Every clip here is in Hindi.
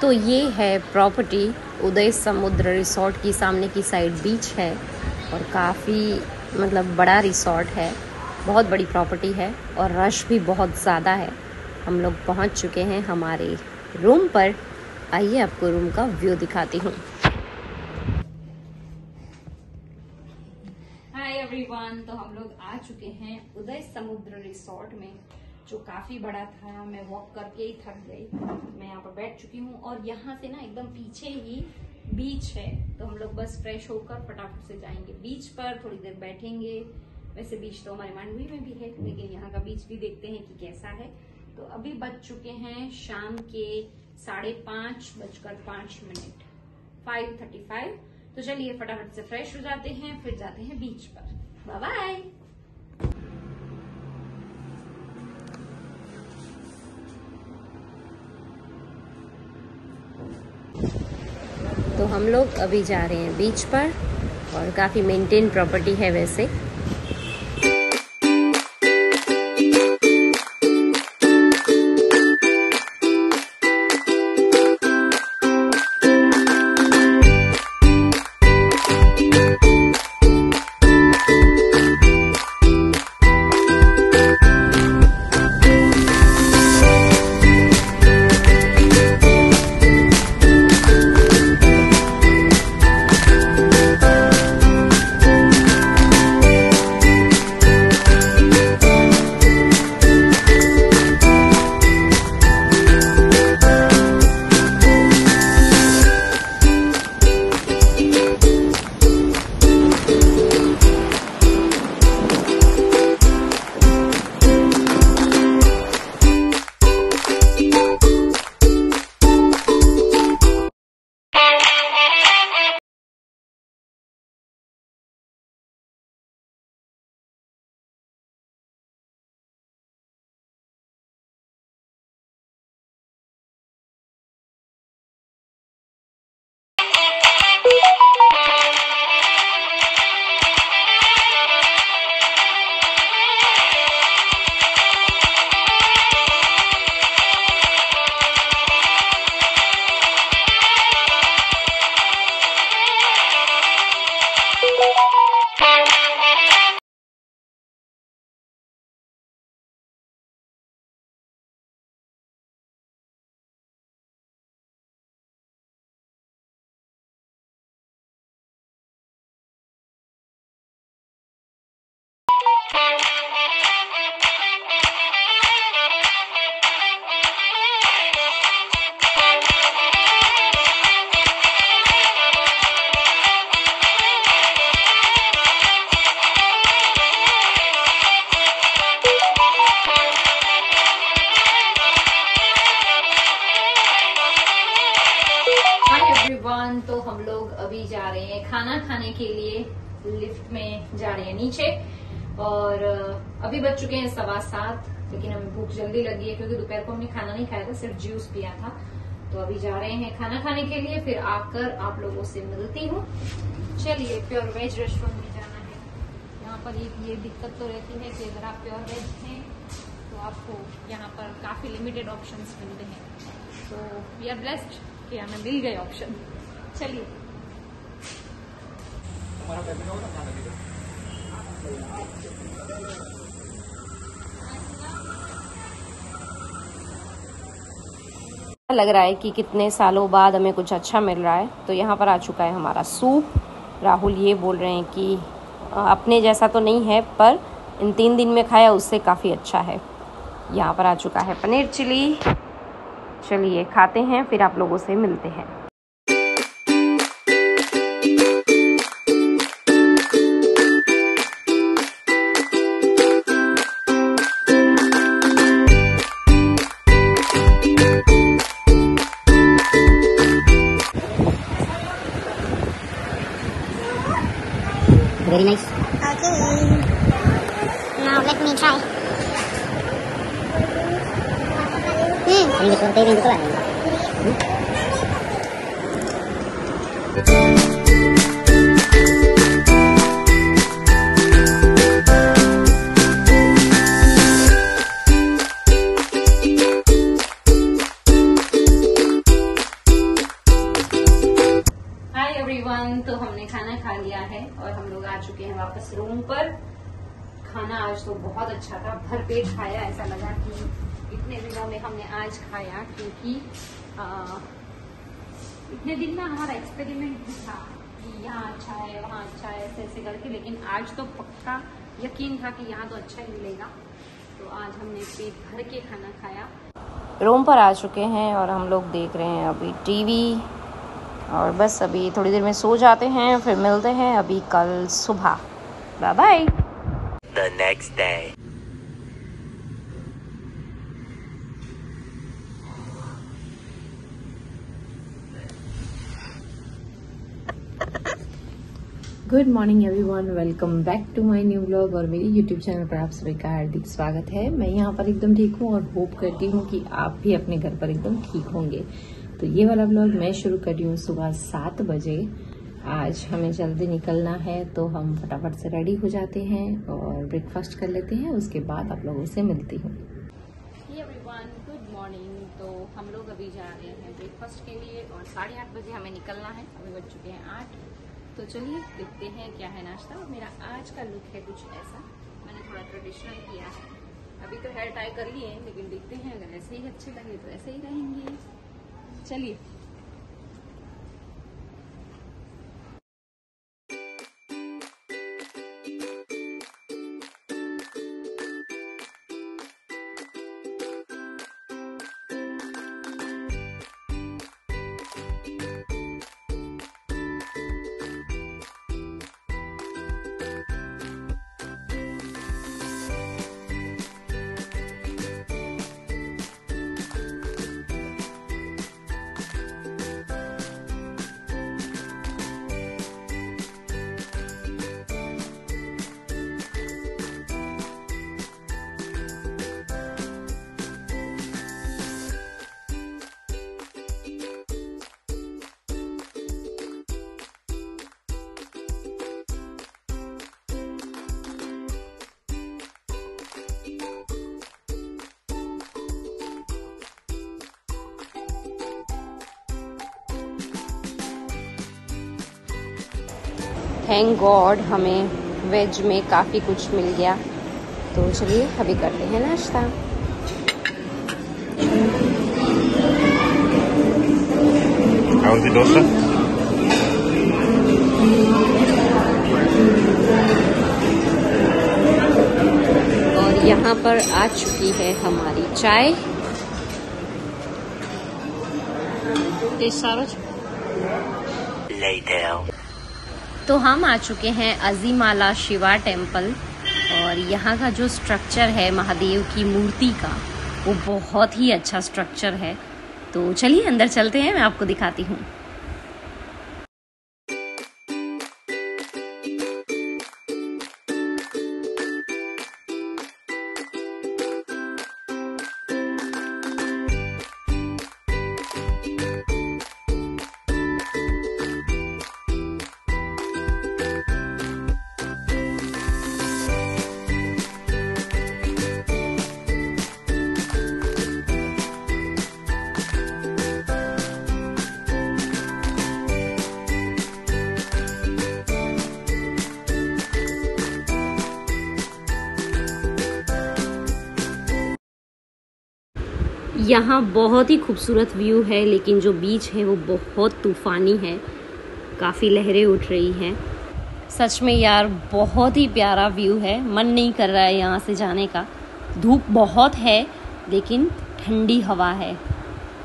तो ये है प्रॉपर्टी उदय समुद्र रिसोर्ट की सामने की साइड बीच है और काफ़ी मतलब बड़ा रिसोर्ट है। बहुत बड़ी प्रॉपर्टी है और रश भी बहुत ज़्यादा है। हम लोग पहुँच चुके हैं हमारे रूम पर। आइए आपको रूम का व्यू दिखाती हूँ। हाय एवरीवन तो हम लोग आ चुके हैं उदय समुद्र रिसोर्ट में। जो काफ़ी बड़ा था, मैं वॉक करके ही थक गई। मैं यहाँ पर बैठ चुकी हूँ और यहाँ से ना एकदम पीछे ही बीच है। तो हम लोग बस फ्रेश होकर फटाफट से जाएँगे बीच पर, थोड़ी देर बैठेंगे। वैसे बीच तो हमारे मांडवी में भी है, लेकिन यहाँ का बीच भी देखते हैं कि कैसा है। तो अभी बज चुके हैं शाम के साढ़े पाँच बजकर पाँच मिनट फाइव थर्टी फाइव तो चलिए फटाफट से फ्रेश हो जाते हैं, फिर जाते हैं बीच पर। बाय बाय तो हम लोग अभी जा रहे हैं बीच पर और काफ़ी मेंटेन प्रॉपर्टी है वैसे। अभी बज चुके हैं सवा सात, लेकिन हमें भूख जल्दी लगी है क्योंकि दोपहर को हमने खाना नहीं खाया था, सिर्फ़ जूस पिया था। तो अभी जा रहे हैं खाना खाने के लिए, फिर आकर आप लोगों से मिलती हूँ। चलिए प्योर वेज रेस्टोरेंट में जाना है। यहाँ पर ये ये दिक्कत तो रहती है कि अगर आप प्योर वेज हैं तो आपको यहाँ पर काफ़ी लिमिटेड ऑप्शन मिलते हैं। तो वी आर ब्लेस्ड कि हमें मिल गए ऑप्शन चलिए। लग रहा है कि कितने सालों बाद हमें कुछ अच्छा मिल रहा है। तो यहाँ पर आ चुका है हमारा सूप। राहुल ये बोल रहे हैं कि अपने जैसा तो नहीं है, पर इन तीन दिन में खाया, उससे काफ़ी अच्छा है। यहाँ पर आ चुका है पनीर चिली। चलिए खाते हैं, फिर आप लोगों से मिलते हैं। है और हम लोग आ चुके हैं वापस रूम पर। खाना आज तो बहुत अच्छा था भर पेट खाया, ऐसा लगा कि इतने दिनों में हमने आज खाया, क्योंकि इतने दिन ना हमारा एक्सपेरिमेंट भी था कि यहाँ अच्छा है, वहाँ अच्छा है, ऐसे ऐसे करके, लेकिन आज तो पक्का यकीन था कि यहाँ तो अच्छा ही मिलेगा। तो आज हमने पेट भर के खाना खाया। रूम पर आ चुके हैं और हम लोग देख रहे हैं अभी टीवी और बस अभी थोड़ी देर में सो जाते हैं फिर मिलते हैं अभी कल सुबह। Bye bye the next day. Good morning everyone welcome back to my new blog और मेरी यूट्यूब चैनल पर आप सभी का हार्दिक स्वागत है। मैं यहाँ पर एकदम ठीक हूँ और होप करती हूँ कि आप भी अपने घर पर एकदम ठीक होंगे। तो ये वाला ब्लॉग मैं शुरू कर रही हूँ सुबह सात बजे। आज हमें जल्दी निकलना है तो हम फटाफट से रेडी हो जाते हैं और ब्रेकफास्ट कर लेते हैं, उसके बाद आप लोगों से मिलती हूँ। गुड मॉर्निंग तो हम लोग अभी जा रहे हैं ब्रेकफास्ट के लिए और साढ़े आठ बजे हमें निकलना है। अभी बज चुके हैं आठ। तो चलिए देखते हैं क्या है नाश्ता। और मेरा आज का लुक है कुछ ऐसा। मैंने थोड़ा ट्रेडिशनल किया है। अभी तो हेयर टाई कर लिए, लेकिन देखते हैं, अगर ऐसे ही अच्छे लगे तो ऐसे ही रहेंगे। चलिए। थैंक गॉड हमें वेज में काफ़ी कुछ मिल गया। तो चलिए अभी करते हैं नाश्ता। How's और यहाँ पर आ चुकी है हमारी चाय। सारा Later. तो हम आ चुके हैं अजीमाला शिवा टेंपल और यहाँ का जो स्ट्रक्चर है महादेव की मूर्ति का, वो बहुत ही अच्छा स्ट्रक्चर है। तो चलिए अंदर चलते हैं, मैं आपको दिखाती हूँ। यहाँ बहुत ही खूबसूरत व्यू है, लेकिन जो बीच है वो बहुत तूफ़ानी है। काफ़ी लहरें उठ रही हैं। सच में यार, बहुत ही प्यारा व्यू है। मन नहीं कर रहा है यहाँ से जाने का। धूप बहुत है, लेकिन ठंडी हवा है।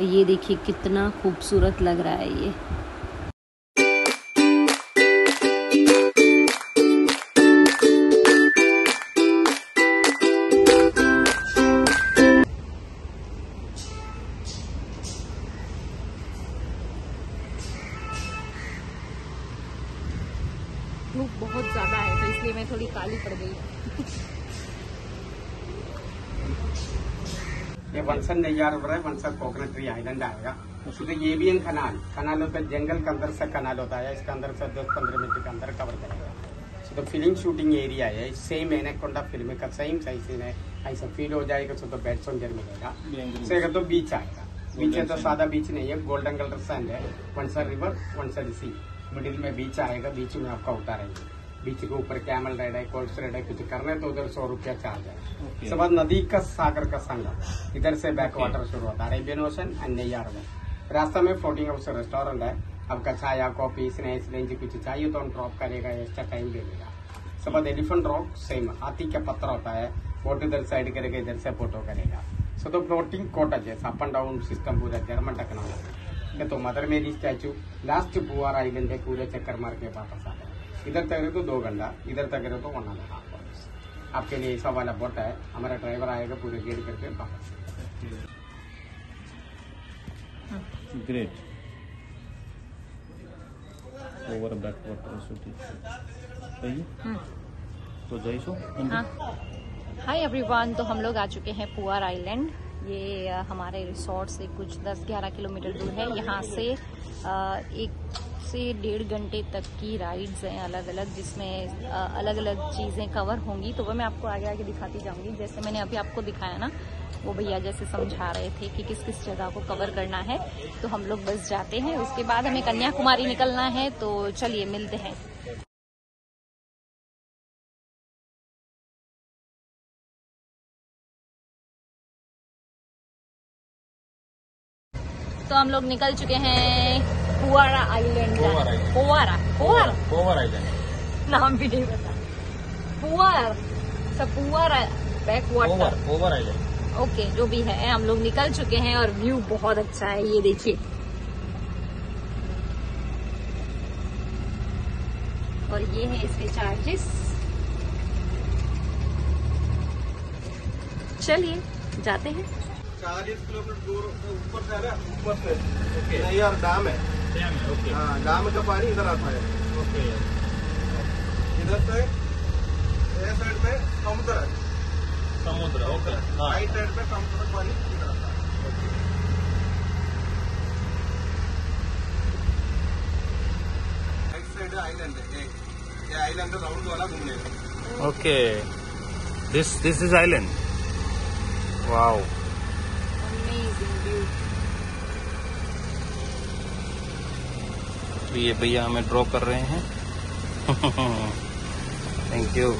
ये देखिए, कितना खूबसूरत लग रहा है ये। मैं पड़ गई। ये वंसन नैयार हो रहा है वंसन कोकोनट ट्री आइलैंड आएगा तो ये भी एक कनाल कनाल होता है जंगल के अंदर से कनाल होता है इसके अंदर से दस पंद्रह मिनट के अंदर कवर करेगा। तो फ़िल्म शूटिंग एरिया है सेम एनेकोंडा फ़िल्म का सेम सीन है ऐसा फील हो जाएगा तो बेड सोंजर मिलेगा। से तो बीच आएगा। बीच है तो सादा बीच नहीं है गोल्डन कलर सैंड है वन सर रिवर वन सर सी मिडिल में बीच आएगा बीच में आपका उतारेंगे। बीच के ऊपर कैमल राइड है कोल्स राइड है कुछ करने तो उधर सौ रुपया चार्ज है। उसके बाद नदी का सागर का संगम इधर से बैक वाटर शुरू होता है। अरेबियन ओशन एंड नैयार में रास्ता में फ्लोटिंग हाउस रेस्टोरेंट है। आपका चाय कॉफ़ी स्नैक्स लंच कुछ चाहिए तो हम ड्रॉप करेगा एक्स्ट्रा टाइम दे देगा। उसके बाद एलिफेंट रॉक सेम हाथी का पत्थर होता है। फ़ोटो इधर साइड करेगा इधर से फ़ोटो करेगा। सो तो फ्लोटिंग कोटा जैसा अप एंड डाउन सिस्टम पूरा जर्मन टेक्नोलॉजी तो mother Mary statue last Poovar island है पूरे चक्कर मार के वापस आ गए। इधर तक रहे तो दो घंटा इधर तक रहे तो वन एंड हाफ़ आवर्स आपके लिए ऐसा वाला बोट है हमारा ड्राइवर आएगा पूरे गेट करके वापस Great. Over backwater shooting. सही तो जयसो हाँ। हाय एवरीवन तो हम लोग आ चुके हैं पुआर आइलैंड ये हमारे रिसोर्ट से कुछ 10-11 किलोमीटर दूर है। यहाँ से एक से डेढ़ घंटे तक की राइड्स हैं अलग अलग जिसमें अलग अलग चीज़ें कवर होंगी। तो वह मैं आपको आगे आगे दिखाती जाऊँगी। जैसे मैंने अभी आपको दिखाया ना, वो भैया जैसे समझा रहे थे कि किस किस जगह को कवर करना है। तो हम लोग बस जाते हैं। उसके बाद हमें कन्याकुमारी निकलना है। तो चलिए, मिलते हैं। हम लोग निकल चुके हैं पुआरा आइलैंड पुआरा. पुआरा पुआरा आइलैंड। नाम भी नहीं पता। पुआर सब पुआरा backwater over island. Okay जो भी है हम लोग निकल चुके हैं और व्यू बहुत अच्छा है ये देखिए। और ये है इसके चार्जेस चलिए जाते हैं। चालीस किलोमीटर दूर ऊपर से है? ऊपर से। नहीं यार डैम है। ओके। हाँ डैम का पानी इधर आता है। ओके। इधर से साइड में समुद्र है। समुद्र ओके। हाँ। राइट साइड में समुद्र का पानी इधर आता है। राइट साइड आइलैंड है। ये आइलैंड राउंड वाला घूमने। Okay. This this is island wow amazing view तो ये भैया हमें ड्रॉ कर रहे हैं। Thank you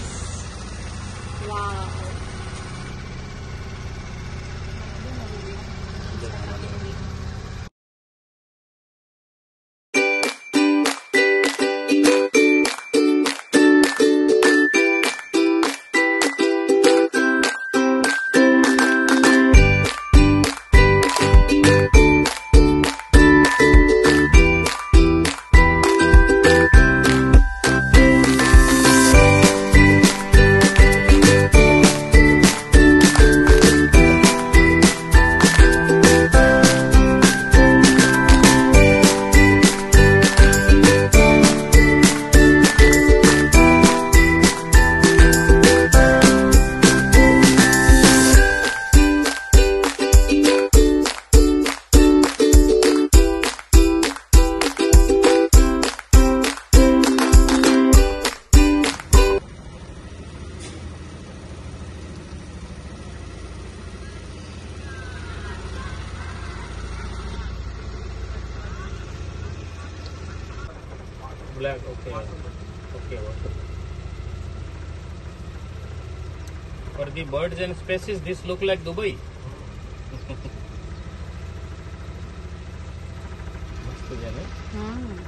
birds and species this look like dubai मस्त जगह what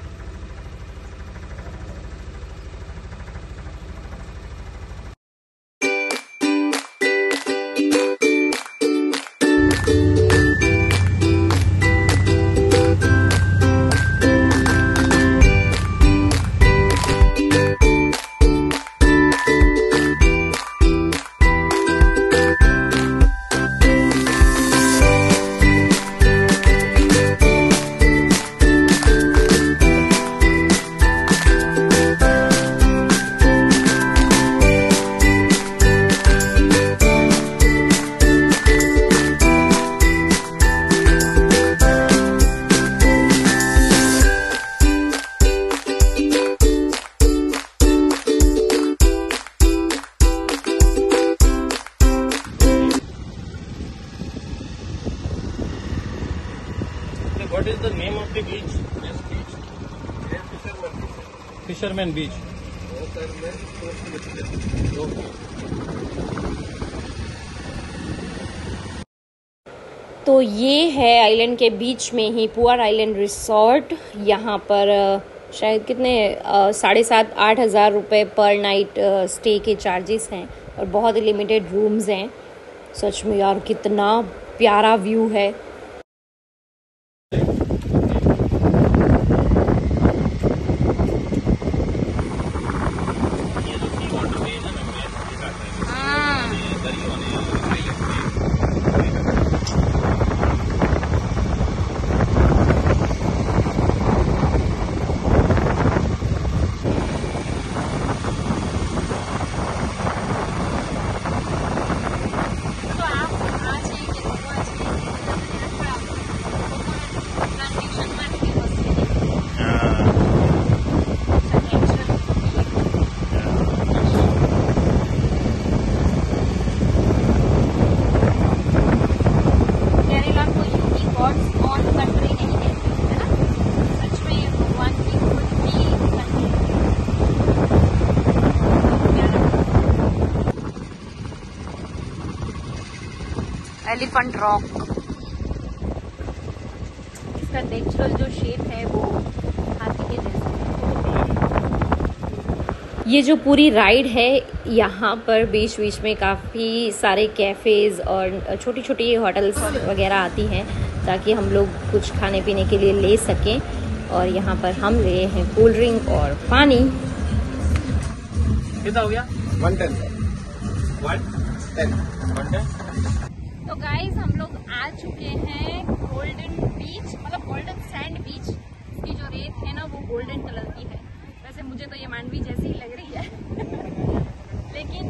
फिशरमैन बीच। तो ये है आइलैंड के बीच में ही पुअर आइलैंड रिसोर्ट यहाँ पर शायद कितने साढ़े सात, आठ हज़ार रुपये पर नाइट स्टे के चार्जेस हैं और बहुत लिमिटेड रूम्स हैं। सच में यार, कितना प्यारा व्यू है केरला को यूनी गॉड्स ऑन कंट्री नहीं कहते है ना सच में ये भगवान की खुद की कंट्री एलिफेंट रॉक। इसका नेचुरल जो शेप है वो हाथी के जैसा है। ये जो पूरी राइड है यहाँ पर बीच बीच में काफ़ी सारे कैफ़ेज़ और छोटी छोटी होटल्स वगैरह आती हैं ताकि हम लोग कुछ खाने पीने के लिए ले सकें और यहाँ पर हम ले हैं कोल्ड ड्रिंक और पानी। कितना हो गया? One ten one ten one ten तो गाइज़ हम लोग आ चुके हैं गोल्डन बीच मतलब गोल्डन सैंड बीच की जो रेत है ना, वो गोल्डन कलर की है। वैसे मुझे तो ये मांडवी जैसी ही लग रही है। लेकिन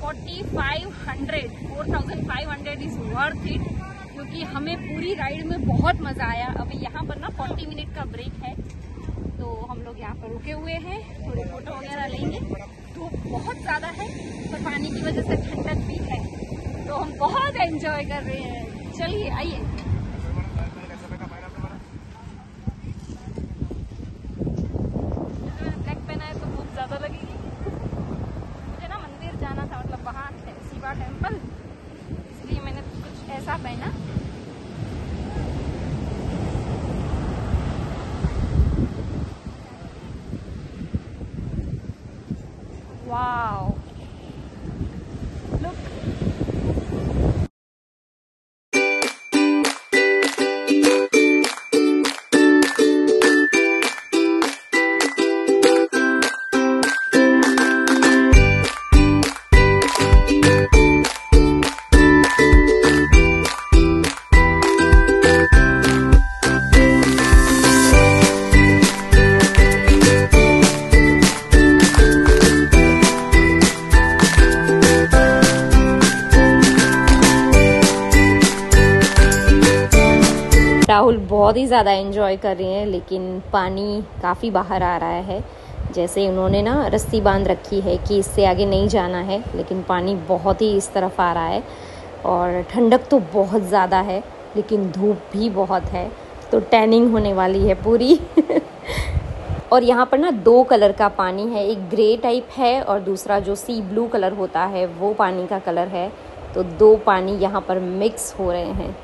4500 4500 इज़ वर्थ इट क्योंकि हमें पूरी राइड में बहुत मज़ा आया। अभी यहाँ पर ना 40 मिनट का ब्रेक है तो हम लोग यहाँ पर रुके हुए हैं, थोड़े फ़ोटो वगैरह लेंगे। धूप बहुत ज़्यादा है, पर पानी की वजह से ठंडक भी है। तो हम बहुत एंजॉय कर रहे हैं। चलिए आइए। राहुल बहुत ही ज़्यादा एंजॉय कर रहे हैं, लेकिन पानी काफ़ी बाहर आ रहा है। जैसे उन्होंने ना रस्सी बाँध रखी है कि इससे आगे नहीं जाना है, लेकिन पानी बहुत ही इस तरफ़ आ रहा है। और ठंडक तो बहुत ज़्यादा है, लेकिन धूप भी बहुत है। तो टैनिंग होने वाली है पूरी। और यहाँ पर ना दो कलर का पानी है, एक ग्रे टाइप है और दूसरा जो सी ब्लू कलर होता है, वो पानी का कलर है। तो दो पानी यहाँ पर मिक्स हो रहे हैं।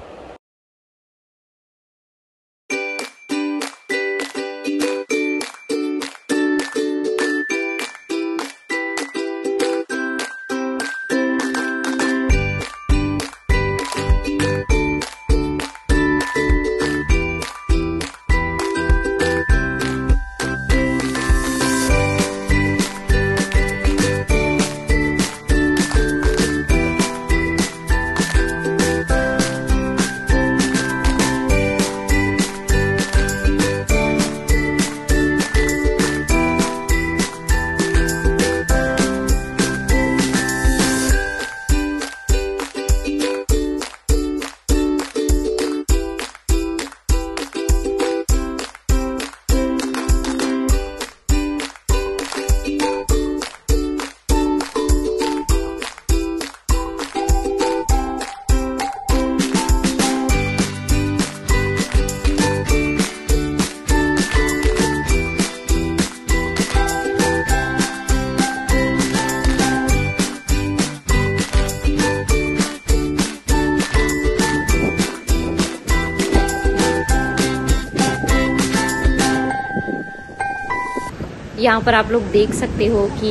यहाँ पर आप लोग देख सकते हो कि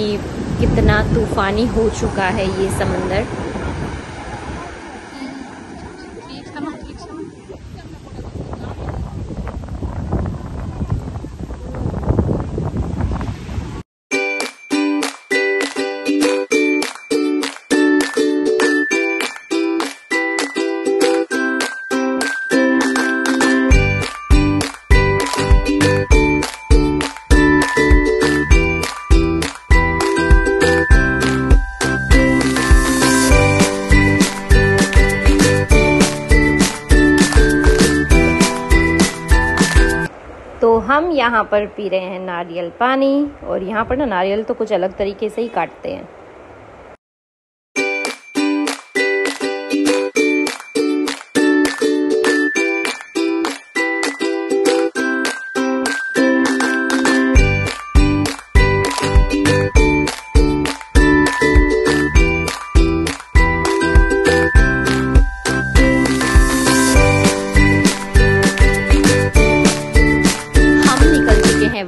कितना तूफानी हो चुका है ये समंदर। यहाँ पर पी रहे हैं नारियल पानी, और यहाँ पर ना नारियल तो कुछ अलग तरीके से ही काटते हैं।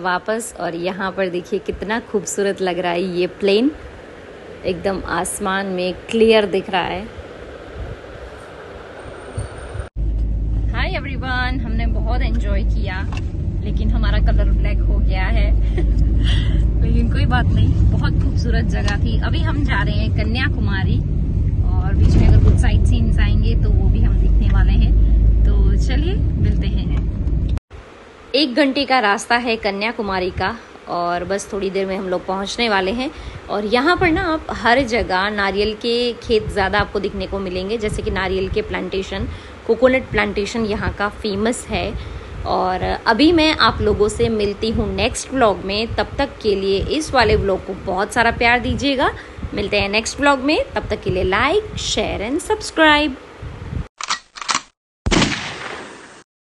वापस और यहाँ पर देखिए कितना खूबसूरत लग रहा है ये प्लेन। एकदम आसमान में क्लियर दिख रहा है। हाय एवरीवन हमने बहुत एंजॉय किया, लेकिन हमारा कलर ब्लैक हो गया है। लेकिन कोई बात नहीं, बहुत खूबसूरत जगह थी। अभी हम जा रहे हैं कन्याकुमारी और बीच में अगर कुछ साइट सीन्स आएँगे तो वो भी हम देखने वाले हैं। तो चलिए, मिलते हैं। एक घंटे का रास्ता है कन्याकुमारी का, और बस थोड़ी देर में हम लोग पहुँचने वाले हैं। और यहाँ पर ना आप हर जगह नारियल के खेत ज़्यादा आपको दिखने को मिलेंगे, जैसे कि नारियल के प्लांटेशन कोकोनट प्लांटेशन यहाँ का फ़ेमस है। और अभी मैं आप लोगों से मिलती हूँ नेक्स्ट व्लॉग में। तब तक के लिए इस वाले व्लॉग को बहुत सारा प्यार दीजिएगा। मिलते हैं नेक्स्ट व्लॉग में। तब तक के लिए लाइक शेयर एंड सब्सक्राइब